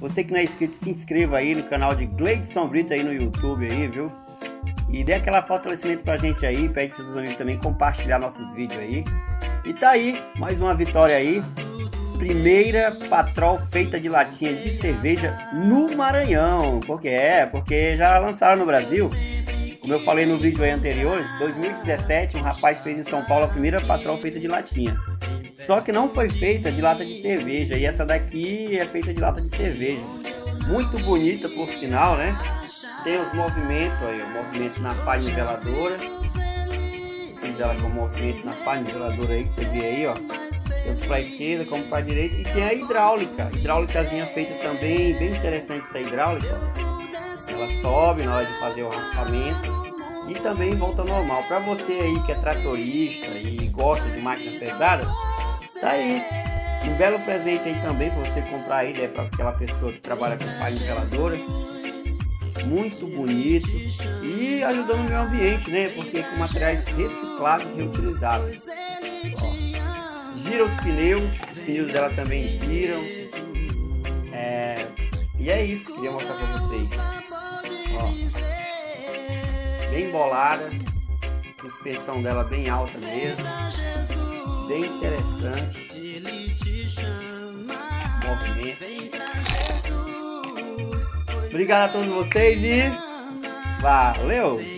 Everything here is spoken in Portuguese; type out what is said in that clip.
Você que não é inscrito, se inscreva aí no canal de Gleidson Brito aí no YouTube aí, viu? E dê aquela fortalecimento pra gente aí, pede pros seus amigos também compartilhar nossos vídeos aí. E tá aí, mais uma vitória aí. Primeira patrol feita de latinha de cerveja no Maranhão. Porque é, porque já lançaram no Brasil. Como eu falei no vídeo aí anterior, 2017 um rapaz fez em São Paulo a primeira patrol feita de latinha. Só que não foi feita de lata de cerveja. E essa daqui é feita de lata de cerveja. Muito bonita por sinal, né? Tem os movimentos aí, o movimento na pá niveladora. Tem dela com o movimento na pá niveladora aí, que você vê aí, ó. Tanto para esquerda como para direita. E tem a hidráulica. Hidráulicazinha feita também, bem interessante essa hidráulica. Ela sobe na hora de fazer o raspamento. E também volta normal. Para você aí que é tratorista e gosta de máquina pesada, tá aí. Um belo presente aí também para você comprar aí, né, para aquela pessoa que trabalha com pá niveladora muito bonito e ajudando o meio ambiente, né? Porque com materiais reciclados e reutilizáveis. Ó, gira os pneus, os pneus dela também giram. É, e é isso que eu queria mostrar para vocês. Ó, bem bolada, suspensão dela bem alta mesmo, bem interessante. Movimento. Obrigado a todos vocês e valeu!